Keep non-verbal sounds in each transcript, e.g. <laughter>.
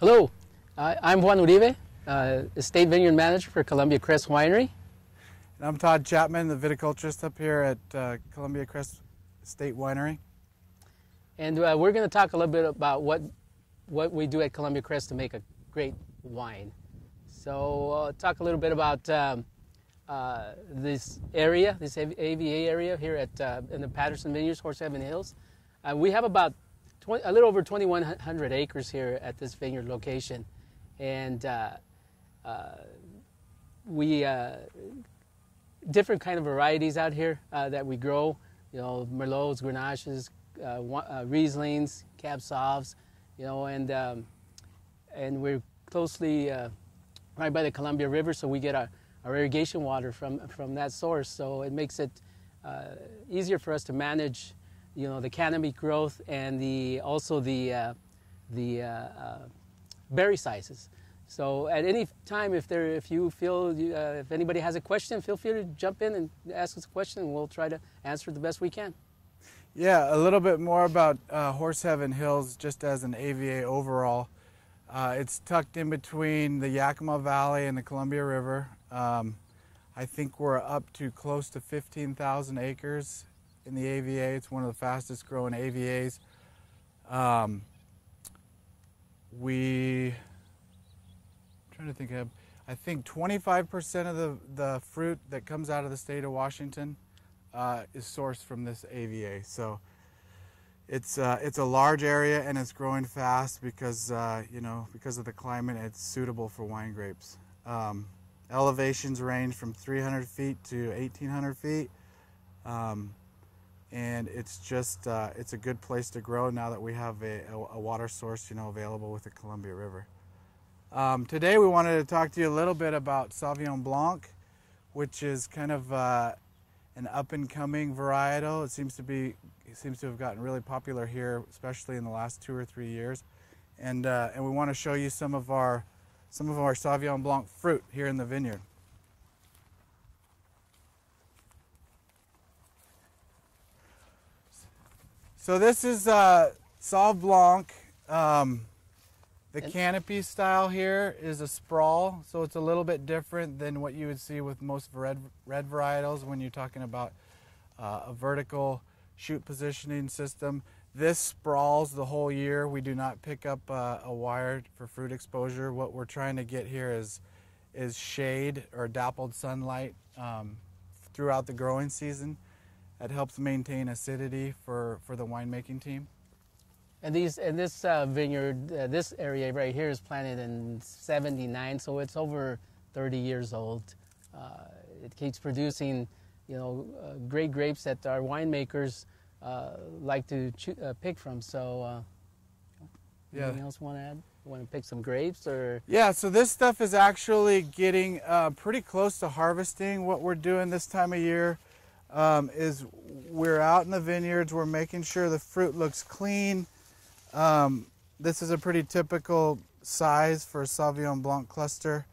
Hello, uh, I'm Juan Uribe, uh, Estate Vineyard Manager for Columbia Crest Winery. And I'm Todd Chapman, the viticulturist up here at uh, Columbia Crest State Winery. And uh, we're going to talk a little bit about what, what we do at Columbia Crest to make a great wine. So uh, talk a little bit about um, uh, this area, this AVA area here at uh, in the Paterson Vineyards, Horse Heaven Hills. Uh, we have about 20, a little over 2,100 acres here at this vineyard location, and uh, uh, we different kind of varieties out here that we grow. You know, Merlots, Grenaches, Rieslings, Cab Sauves, you know, and um, and we're closely right by the Columbia River, so we get our, our irrigation water from, from that source. So it makes it uh, easier for us to manage, you know, the canopy growth and the also the uh, the uh, uh berry sizes. So at any time, if there, if you feel, uh, if anybody has a question, feel free to jump in and ask us a question, and we'll try to answer the best we can. Yeah, a little bit more about uh, Horse Heaven Hills, just as an AVA overall. Uh, it's tucked in between the Yakima Valley and the Columbia River. Um, I think we're up to close to 15,000 acres in the AVA. It's one of the fastest growing AVAs. Um, we, I'm trying to think of, I think 25% of the, the fruit that comes out of the state of Washington uh, is sourced from this AVA. So it's uh, it's a large area and it's growing fast because uh, you know because of the climate. It's suitable for wine grapes. Um, elevations range from 300 feet to 1,800 feet, um, and it's just uh, it's a good place to grow now that we have a, a water source you know available with the Columbia River. Um, today we wanted to talk to you a little bit about Sauvignon Blanc, which is kind of uh, an up and coming varietal. It seems to be it seems to have gotten really popular here, especially in the last two or three years. And uh, and we want to show you some of our some of our Sauvignon Blanc fruit here in the vineyard. So this is uh, Sauv Blanc. Um, the canopy style here is a sprawl, so it's a little bit different than what you would see with most red, red varietals when you're talking about uh, a vertical shoot positioning system. This sprawls the whole year. We do not pick up uh, a wire for fruit exposure. What we're trying to get here is, is shade or dappled sunlight um, throughout the growing season. It helps maintain acidity for, for the winemaking team. And these and this uh, vineyard, uh, this area right here is planted in '79, so it's over 30 years old. Uh, it keeps producing, you know, uh, great grapes that our winemakers uh, like to uh, pick from. So, yeah. anything else want to add? Want to pick some grapes or? Yeah, so this stuff is actually getting pretty close to harvesting. What we're doing this time of year um, is we're out in the vineyards. We're making sure the fruit looks clean um, this is a pretty typical size for a Sauvignon Blanc cluster.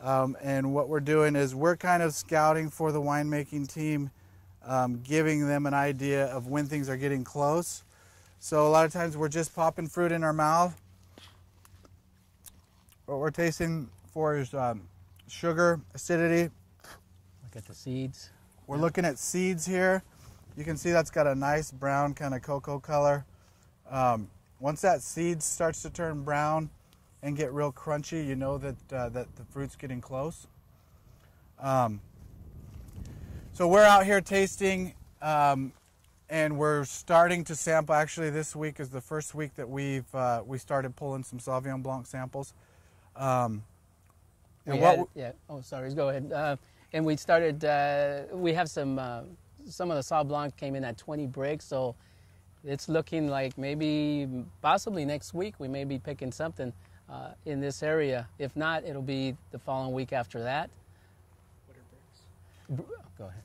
Um, and what we're doing is we're kind of scouting for the winemaking team, um, giving them an idea of when things are getting close. So a lot of times we're just popping fruit in our mouth. What we're tasting for is um, sugar, acidity. Look at the seeds. We're looking at seeds here. You can see that's got a nice brown kind of cocoa color. Um, once that seed starts to turn brown and get real crunchy, you know that, uh, that the fruit's getting close. Um, so we're out here tasting um, and we're starting to sample. Actually, this week is the first week that we've uh, we started pulling some Sauvignon Blanc samples. Um, and what? Had, yeah. Oh, sorry. Go ahead. Uh, and we started. Uh, we have some. Uh, some of the Sauv Blanc came in at 20 Brix, so it's looking like maybe possibly next week we may be picking something uh, in this area. If not, it'll be the following week after that. What are Brix? Go ahead.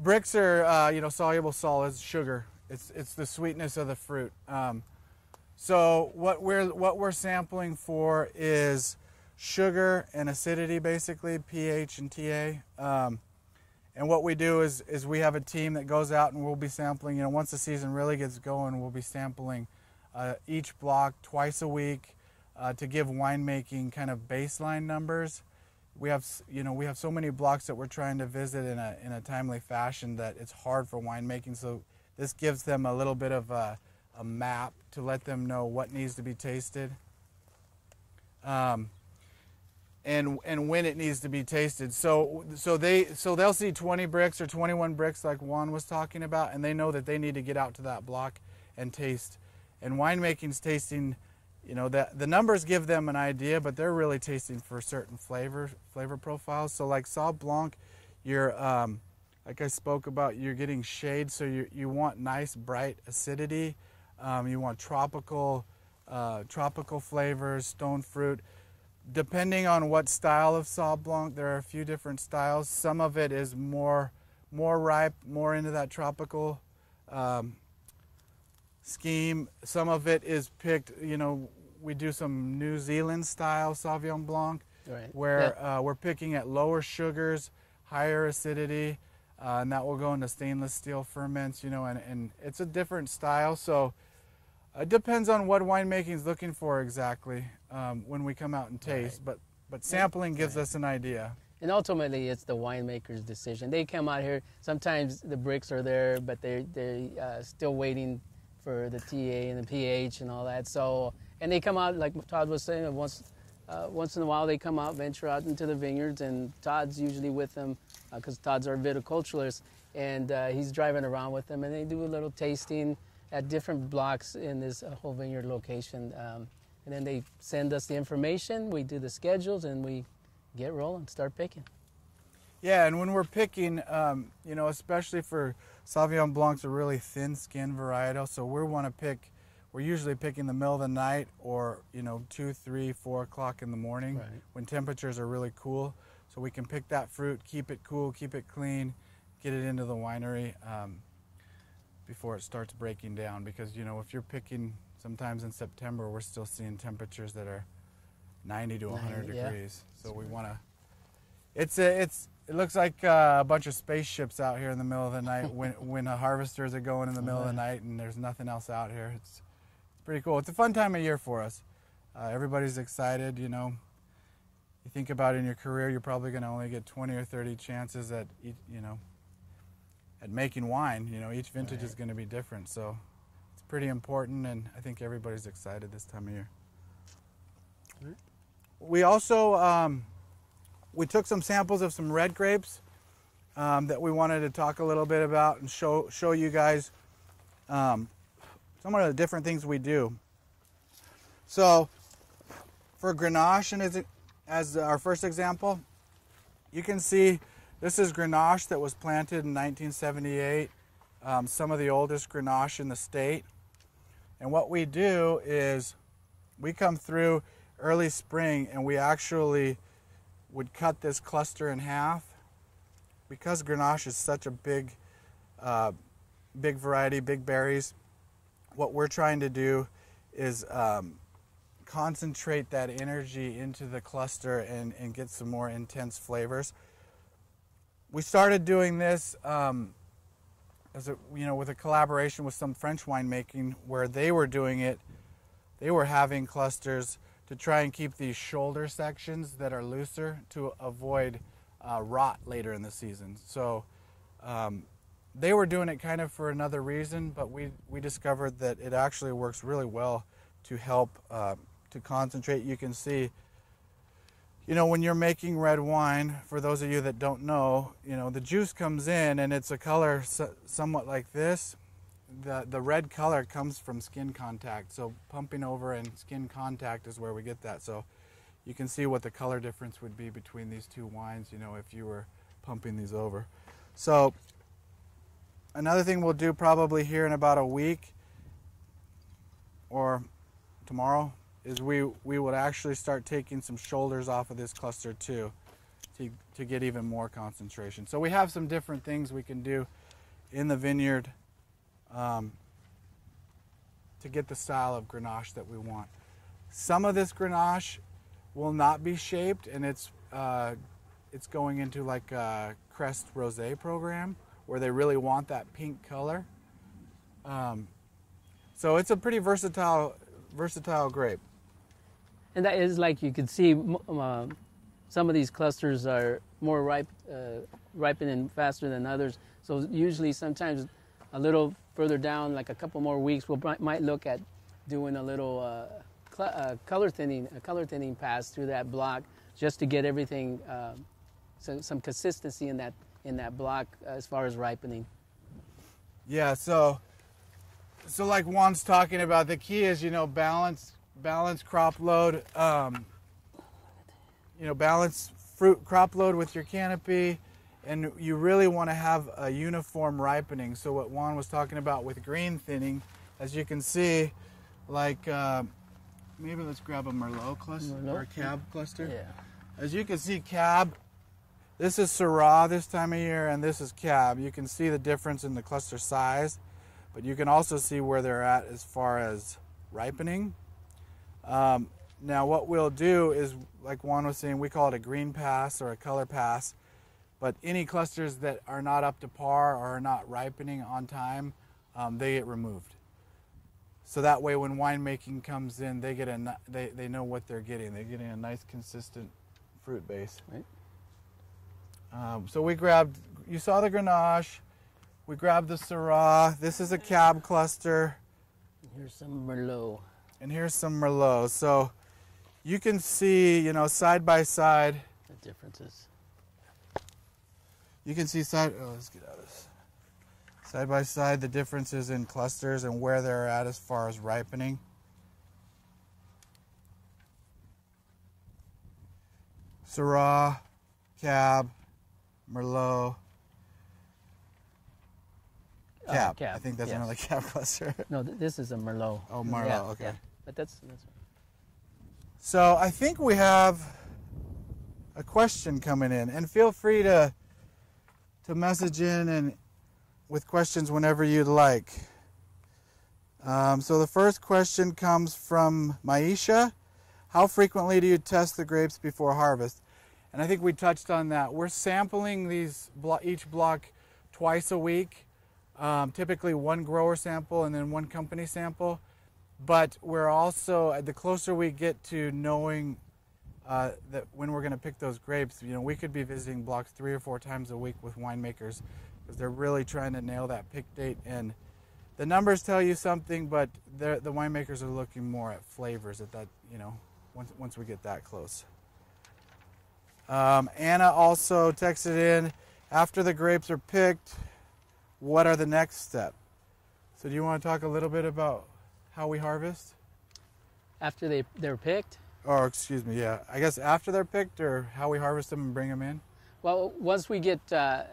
Brix are uh, you know soluble solids, sugar. It's it's the sweetness of the fruit. Um, so what we're what we're sampling for is sugar and acidity, basically pH and TA. Um, and what we do is, is we have a team that goes out and we'll be sampling, you know, once the season really gets going, we'll be sampling uh, each block twice a week. uh, to give winemaking kind of baseline numbers. We have, you know, we have so many blocks that we're trying to visit in a, in a timely fashion that it's hard for winemaking. So this gives them a little bit of a, a map to let them know what needs to be tasted. Um, and and when it needs to be tasted. So so they so they'll see 20 Brix or 21 Brix like Juan was talking about, and they know that they need to get out to that block and taste. And winemaking's tasting, you know, that the numbers give them an idea, but they're really tasting for certain flavor flavor profiles. So like Sauv Blanc, you're um, like I spoke about, you're getting shade, so you you want nice bright acidity. Um, you want tropical uh, tropical flavors, stone fruit depending on what style of Sauv Blanc, there are a few different styles. Some of it is more more ripe, more into that tropical um, scheme. Some of it is picked. You know, we do some New Zealand style Sauvignon Blanc, Right. where uh, we're picking at lower sugars, higher acidity, uh, and that will go into stainless steel ferments. You know, and, and it's a different style. So it depends on what winemaking is looking for exactly um, when we come out and taste. Right. But but sampling gives Right. us an idea. And ultimately, it's the winemaker's decision. They come out here. Sometimes the Brix are there, but they're they uh, still waiting for the TA and the pH and all that. So, and they come out like Todd was saying. Once uh, once in a while, they come out, venture out into the vineyards, and Todd's usually with them because Todd's our viticulturist, and uh, he's driving around with them, and they do a little tasting at different blocks in this uh, whole vineyard location. Um, and then they send us the information. We do the schedules, and we get rolling, start picking. Yeah, and when we're picking, um, you know, especially for Sauvignon Blancs, a really thin skin varietal, so we want to pick. We're usually picking the middle of the night, or you know, two, three, four o'clock in the morning Right. when temperatures are really cool. So we can pick that fruit, keep it cool, keep it clean, get it into the winery um, before it starts breaking down. Because you know, if you're picking, sometimes in September, we're still seeing temperatures that are 90 to 100 90, yeah. degrees. So we want to. It's a, it's it looks like uh, a bunch of spaceships out here in the middle of the night <laughs> when when uh, harvesters are going in the middle of the night and there's nothing else out here. It's it's pretty cool. It's a fun time of year for us. Uh, everybody's excited. You know, you think about in your career, you're probably going to only get 20 or 30 chances at you know at making wine. You know, each vintage is going to be different. So it's pretty important, and I think everybody's excited this time of year. Right. We also um, we took some samples of some red grapes um, that we wanted to talk a little bit about and show show you guys um, some of the different things we do. So for Grenache, and as, as our first example, you can see this is Grenache that was planted in 1978. Um, some of the oldest Grenache in the state. And what we do is we come through early spring and we actually would cut this cluster in half because Grenache is such a big, uh, big variety, big berries. What we're trying to do is um, concentrate that energy into the cluster and, and get some more intense flavors. We started doing this um, as a, you know with a collaboration with some French winemaking where they were doing it. They were having clusters to try and keep these shoulder sections that are looser to avoid uh, rot later in the season. So um, they were doing it kind of for another reason, but we, we discovered that it actually works really well to help uh, to concentrate. You can see, you know, when you're making red wine, for those of you that don't know, you know, the juice comes in and it's a color so, somewhat like this. The, the red color comes from skin contact. So pumping over and skin contact is where we get that. So you can see what the color difference would be between these two wines, you know, if you were pumping these over. So another thing we'll do probably here in about a week or tomorrow is we we would actually start taking some shoulders off of this cluster too to, to get even more concentration. So we have some different things we can do in the vineyard um, to get the style of Grenache that we want. Some of this Grenache will not be shaped and it's uh, it's going into like a Crest Rosé program where they really want that pink color. Um, so it's a pretty versatile versatile grape. And that is like you can see uh, some of these clusters are more ripe, uh, ripening faster than others. So usually, sometimes a little further down, like a couple more weeks, we will might look at doing a little uh, uh, color thinning, a color thinning pass through that block, just to get everything, uh, so, some consistency in that in that block as far as ripening. Yeah, so so like Juan's talking about, the key is you know balance balance crop load. Um, you know balance fruit crop load with your canopy, and you really want to have a uniform ripening. So what Juan was talking about with green thinning, as you can see, like uh, maybe let's grab a Merlot cluster Merlot? or cab cluster. Yeah. As you can see, cab. This is Syrah this time of year, and this is cab. You can see the difference in the cluster size, but you can also see where they're at as far as ripening. Um, now, what we'll do is, like Juan was saying, we call it a green pass or a color pass. But any clusters that are not up to par or are not ripening on time, um, they get removed. So that way, when winemaking comes in, they get a they, they know what they're getting. They're getting a nice, consistent fruit base. Right. Um, so we grabbed. You saw the Grenache. We grabbed the Syrah. This is a cab cluster. Here's some Merlot. And here's some Merlot. So you can see, you know, side by side, The differences. you can see side, oh, let's get out of this. Side by side, the differences in clusters and where they're at as far as ripening. Syrah, Cab, Merlot, Uh, Cab. Cab, I think that's yes. another <laughs> Cab cluster. No, th- this is a Merlot. Oh, Merlot, Yeah, okay. yeah. But that's, that's So I think we have a question coming in, and feel free to to message in and with questions whenever you'd like. Um, so the first question comes from Maisha. How frequently do you test the grapes before harvest? And I think we touched on that. We're sampling these each block twice a week. Um, typically one grower sample and then one company sample but we're also the closer we get to knowing uh, that when we're going to pick those grapes, you know, we could be visiting blocks three or four times a week with winemakers because they're really trying to nail that pick date. And the numbers tell you something, but the winemakers are looking more at flavors at that, you know, once once we get that close. Um, Anna also texted in after the grapes are picked, what are the next step? So do you want to talk a little bit about how we harvest? after they they're picked. Or excuse me, yeah. I guess after they're picked, or how we harvest them and bring them in. Well, once we get uh,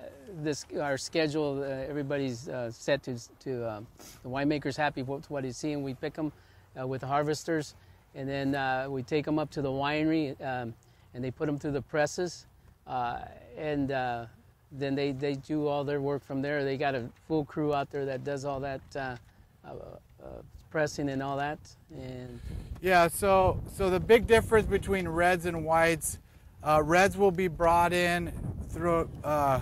this our schedule, uh, everybody's uh, set to to um, the winemaker's happy with what he's seeing. We pick them uh, with the harvesters, and then uh, we take them up to the winery, um, and they put them through the presses, uh, and uh, then they, they do all their work from there. They got a full crew out there that does all that uh, uh, uh, pressing and all that, and Yeah. So so the big difference between reds and whites, uh, reds will be brought in through uh,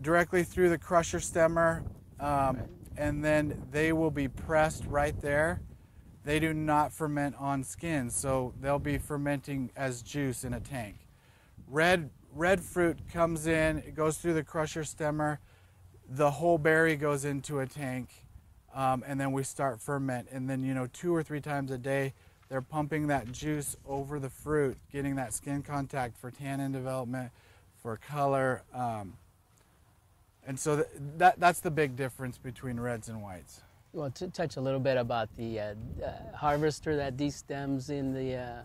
directly through the crusher stemmer, um, and then they will be pressed right there. They do not ferment on skin, so they'll be fermenting as juice in a tank. Red red fruit comes in, it goes through the crusher stemmer, the whole berry goes into a tank, um, and then we start ferment. And then you know two or three times a day, they're pumping that juice over the fruit, getting that skin contact for tannin development, for color, um, and so th- that that's the big difference between reds and whites. well, to touch a little bit about the uh, uh, harvester that de-stems in the. Uh,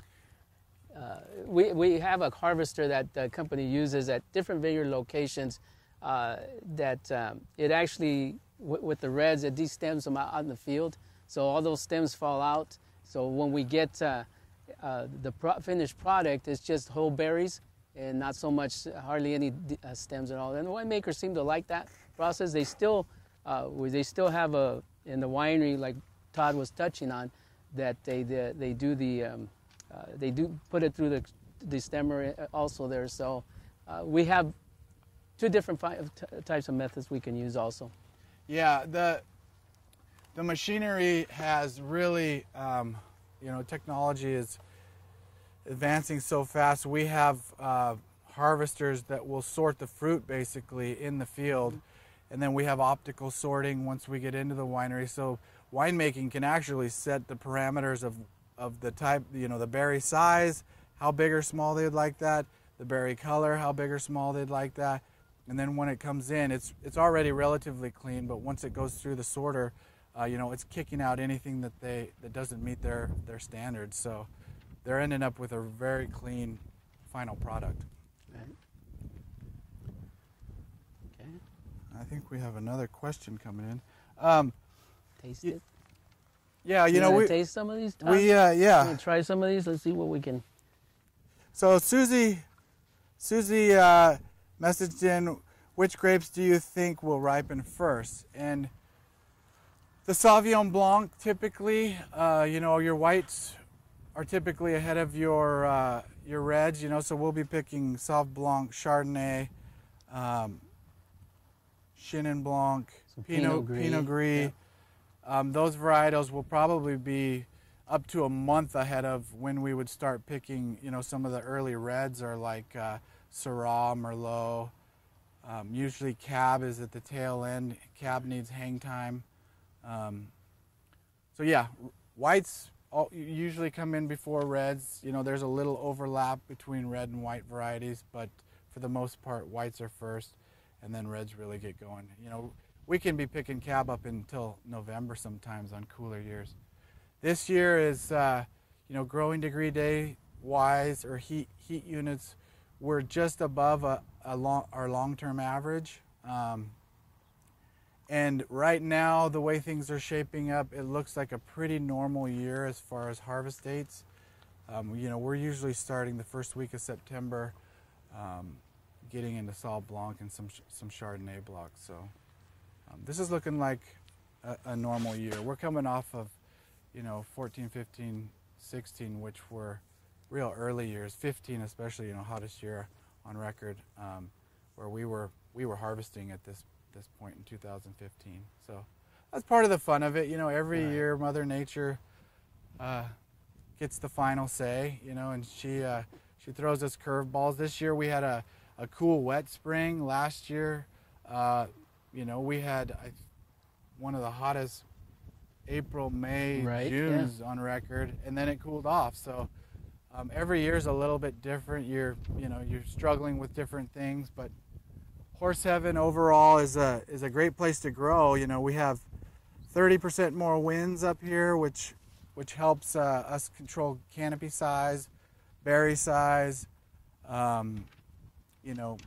uh, we, we have a harvester that the company uses at different vineyard locations uh, that um, it actually, w- with the reds, that these stems them out, in the field. So all those stems fall out. So when we get uh, uh, the pro- finished product, it's just whole berries and not so much, hardly any uh, stems at all. And the winemakers seem to like that process. They still, uh, they still have a, in the winery, like Todd was touching on, that they, they, they do the, um, uh, they do put it through the, the stemmer also there. So uh, we have two different types of methods we can use also. Yeah, the the machinery has really, um, you know, technology is advancing so fast. We have uh, harvesters that will sort the fruit basically in the field, and then we have optical sorting once we get into the winery. So winemaking can actually set the parameters of of the type, you know, the berry size, how big or small they'd like that, the berry color, how big or small they'd like that. And then when it comes in, it's it's already relatively clean, but once it goes through the sorter, uh, you know, it's kicking out anything that they that doesn't meet their their standards. So they're ending up with a very clean final product. Right. Okay. I think we have another question coming in. Um, Taste it. yeah, you know wanna we taste some of these. Todd? we uh, yeah. Try some of these. Let's see what we can. So Susie, Susie uh, messaged in, which grapes do you think will ripen first? And the Sauvignon Blanc typically, uh, you know, your whites are typically ahead of your uh, your reds. You know, so we'll be picking Sauv Blanc, Chardonnay, um, Chenin Blanc, Pinot Pinot Gris, Pinot Gris. Um, those varietals will probably be up to a month ahead of when we would start picking, you know, some of the early reds are like uh, Syrah, Merlot. Um, usually Cab is at the tail end. Cab needs hang time. Um, so yeah, whites all, usually come in before reds. You know, there's a little overlap between red and white varieties, but for the most part, whites are first, and then reds really get going. You know, we can be picking cab up until November sometimes on cooler years. This year is, uh, you know, growing degree day wise or heat heat units, we're just above a, a long, our long-term average. Um, and right now, the way things are shaping up, it looks like a pretty normal year as far as harvest dates. Um, you know, we're usually starting the first week of September, um, getting into Sauv Blanc and some some Chardonnay blocks. So um, this is looking like a, a normal year. We're coming off of, you know, 14, 15, 16, which were real early years. 15, especially, you know, hottest year on record, um, where we were we were harvesting at this this point in 2015. So that's part of the fun of it. You know, every Right. year Mother Nature uh, gets the final say. You know, and she uh, she throws us curveballs. This year we had a, a cool wet spring. Last year, uh, you know, we had I, one of the hottest April, May, Right, yeah. On record, and then it cooled off. So um, every year is a little bit different. You're you know you're struggling with different things, but Horse Heaven overall is a is a great place to grow. You know we have 30% more winds up here, which which helps uh, us control canopy size, berry size. Um, you know,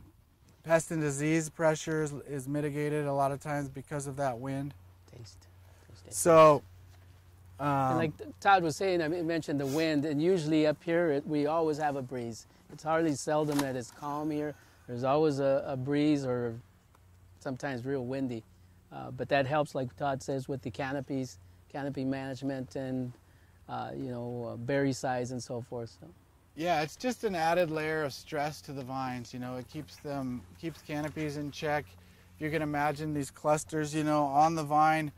pest and disease pressure is, mitigated a lot of times because of that wind. Taste. taste. So, um, like Todd was saying, I mentioned the wind, and usually up here it, we always have a breeze. It's hardly seldom that it's calm here. There's always a, a breeze or sometimes real windy. Uh, but that helps, like Todd says, with the canopies, canopy management, and uh, you know uh, berry size and so forth. So Yeah, it's just an added layer of stress to the vines. You know, it keeps them keeps canopies in check. If you can imagine these clusters, you know, on the vine,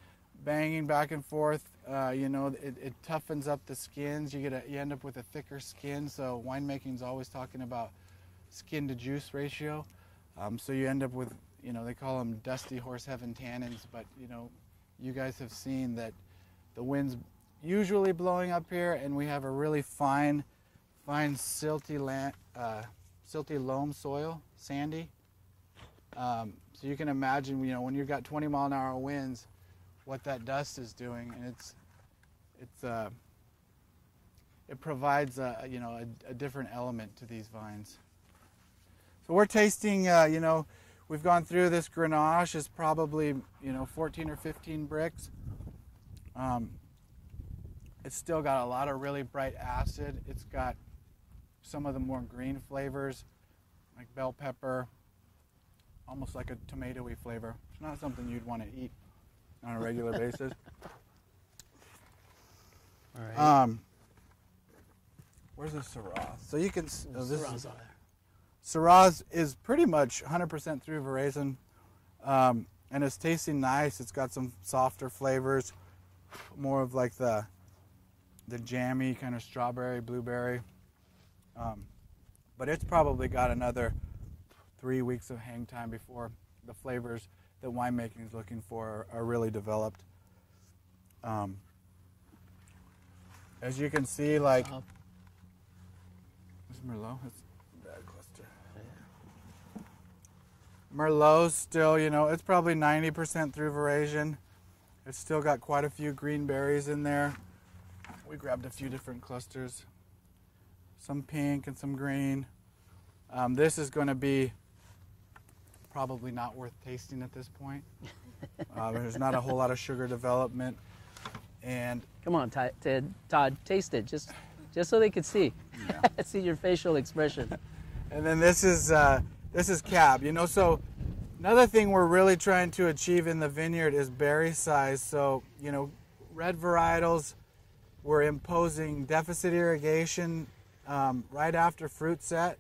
banging back and forth, uh, you know, it, it toughens up the skins. You get a, you end up with a thicker skin. So winemaking is always talking about skin to juice ratio. Um, so you end up with, you know, they call them dusty horse heaven tannins. But you know, you guys have seen that the wind's usually blowing up here, and we have a really fine fine silty land, uh, silty loam soil, sandy. Um, so you can imagine, you know, when you've got 20 mile an hour winds, what that dust is doing, and it's it's uh, it provides a you know a, a different element to these vines. So we're tasting, uh, you know, we've gone through this Grenache is probably you know 14 or 15 Brix. Um, it's still got a lot of really bright acid. It's got some of the more green flavors, like bell pepper, almost like a tomatoey flavor. It's not something you'd want to eat on a regular <laughs> basis. all right. Um, where's the Syrah? So you can. s- oh, this is, Syrah's on there. Syrah's is pretty much 100% through Veraison, um, and it's tasting nice. It's got some softer flavors, more of like the the jammy kind of strawberry, blueberry. Um, but it's probably got another three weeks of hang time before the flavors that winemaking is looking for are, really developed. Um, as you can see, like Uh, this is Merlot. It's a bad cluster. Merlot's still, you know, it's probably 90% through veraison. It's still got quite a few green berries in there. We grabbed a few different clusters, some pink and some green. Um, this is going to be probably not worth tasting at this point. Uh, there's not a whole lot of sugar development, and Come on, Todd, Ted, Todd, taste it just just so they could see. <laughs> see your facial expression. And then this is uh, this is cab. You know, so another thing we're really trying to achieve in the vineyard is berry size. So you know, red varietals, we're imposing deficit irrigation um, right after fruit set.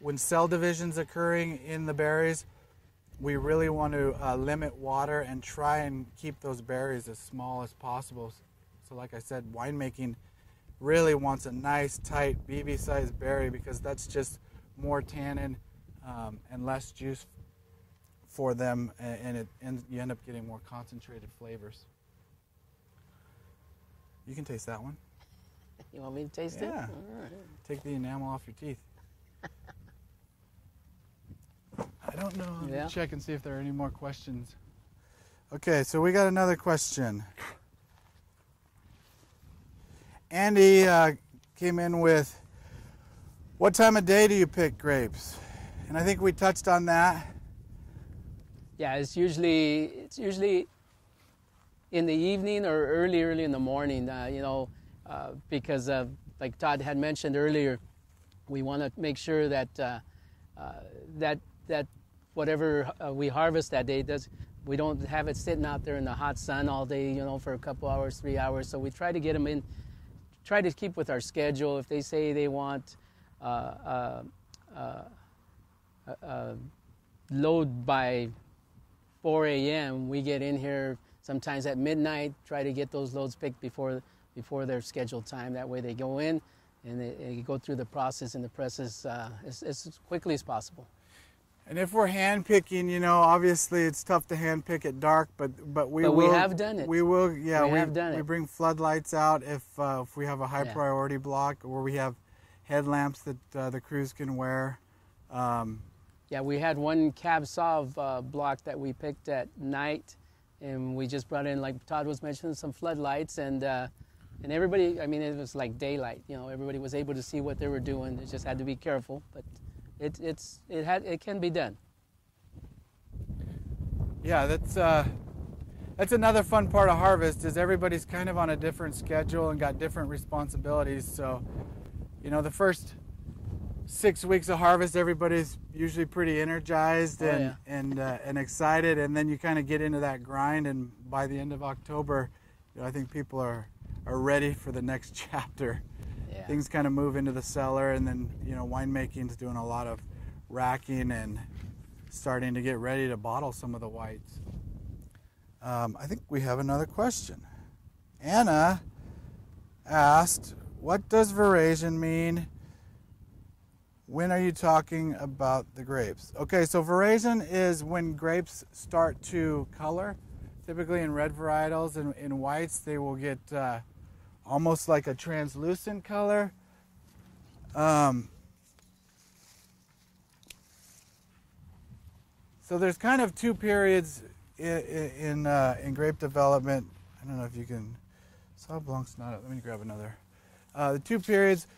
When cell division's occurring in the berries, we really want to uh, limit water and try and keep those berries as small as possible. So, like I said, winemaking really wants a nice, tight BB sized berry because that's just more tannin um, and less juice for them, and, it, and you end up getting more concentrated flavors. You can taste that one. <laughs> You want me to taste it? Yeah. All right. Take the enamel off your teeth. I don't know. Let me Yeah. check and see if there are any more questions. Okay, so we got another question. Andy uh, came in with, "What time of day do you pick grapes?" And I think we touched on that. Yeah, it's usually it's usually in the evening or early, early in the morning. Uh, you know, uh, because of like Todd had mentioned earlier, we want to make sure that uh, uh, that that whatever uh, we harvest that day does. We don't have it sitting out there in the hot sun all day, you know, for a couple hours, three hours. So we try to get them in, try to keep with our schedule. If they say they want uh, uh, uh, uh, load by 4 a.m. We get in here sometimes at midnight, try to get those loads picked before before their scheduled time. That way they go in and they, they go through the process in the presses uh, as, as quickly as possible. And if we're hand picking, you know, obviously it's tough to hand pick at dark, but but we But will. we have done it. We will, yeah. We have done we it. We bring floodlights out if uh, if we have a high Yeah. priority block, or we have headlamps that uh, the crews can wear. Um, Yeah, we had one cab sauv uh, block that we picked at night, and we just brought in, like Todd was mentioning, some floodlights, and uh, and everybody. I mean, it was like daylight. You know, everybody was able to see what they were doing. They just had to be careful, but it, it's it had it can be done. yeah, that's uh, that's another fun part of harvest is everybody's kind of on a different schedule and got different responsibilities. So, you know, the first six weeks of harvest, everybody's usually pretty energized Oh, and yeah. and uh, and excited, and then you kind of get into that grind, and by the end of October, you know, I think people are are ready for the next <laughs> chapter. Yeah. Things kind of move into the cellar, and then you know, winemaking is doing a lot of racking and starting to get ready to bottle some of the whites. Um, I think we have another question. Anna asked, "What does veraison mean?" When are you talking about the grapes? Okay, so veraison is when grapes start to color. Typically in red varietals and in whites, they will get uh, almost like a translucent color. Um, so there's kind of two periods in in, uh, in grape development. I don't know if you can. Sauv Blanc's not. Let me grab another. Uh, the two periods.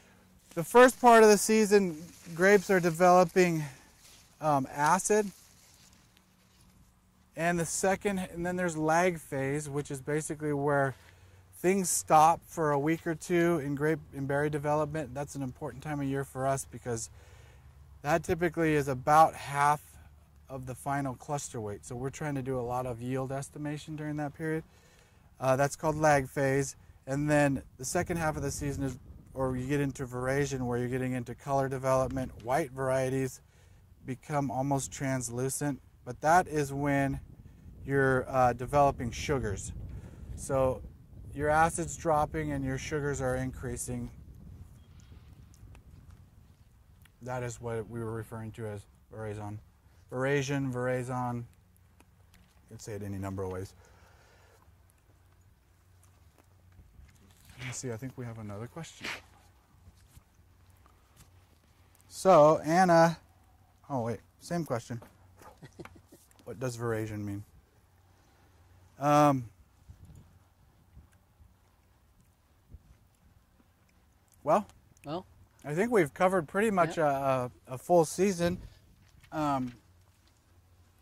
The first part of the season, grapes are developing um, acid. And the second, and then there's lag phase, which is basically where things stop for a week or two in grape and berry development. That's an important time of year for us because that typically is about half of the final cluster weight. So we're trying to do a lot of yield estimation during that period. Uh, that's called lag phase. And then the second half of the season is, or you get into veraison where you're getting into color development. White varieties become almost translucent, but that is when you're uh, developing sugars. So your acid's dropping and your sugars are increasing. that is what we were referring to as veraison. Veraison, veraison. You could say it any number of ways. Let's see, I think we have another question. So, Anna, oh wait, same question. <laughs> what does veraison mean? Um, well, Well, I think we've covered pretty much a, a, a full season. Um,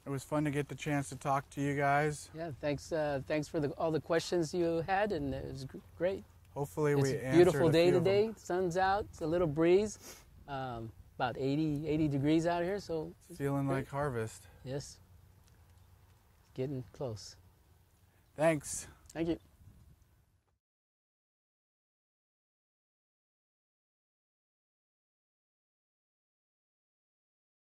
it was fun to get the chance to talk to you guys. yeah. Thanks. Uh, thanks for the, all the questions you had, and it was great. Hopefully, It's we a beautiful a day today. Sun's out. It's a little breeze. Um, about 80, 80 degrees out here. So It's feeling Great. like harvest. yes, getting close. Thanks. Thank you.